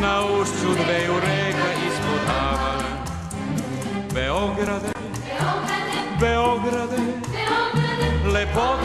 na ušću dveju reka ispod Havana. Beograde, Beograde, Beograde, Beograde, lepota